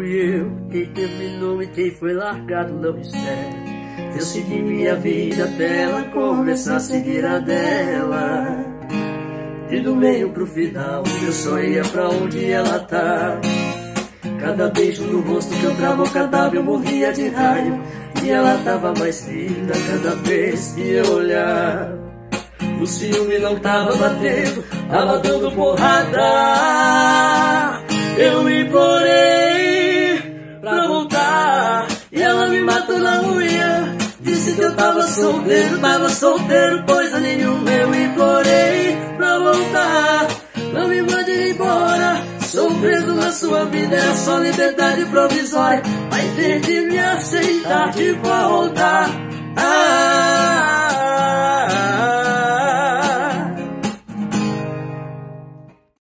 Fui eu quem terminou e quem foi largado não mistério. Eu segui minha vida até ela começar a seguir a dela. E do meio pro final, eu só ia pra onde ela tá. Cada beijo no rosto que eu travo cadáver, eu morria de raiva. E ela tava mais linda cada vez que eu olhava. O ciúme não tava batendo, tava dando porrada. Ela me matou na unha. Disse que eu tava solteiro, tava solteiro, coisa nenhuma. Eu implorei pra voltar. Não me mande embora. Sou preso na sua vida, é só liberdade provisória. Vai ter de me aceitar de volta.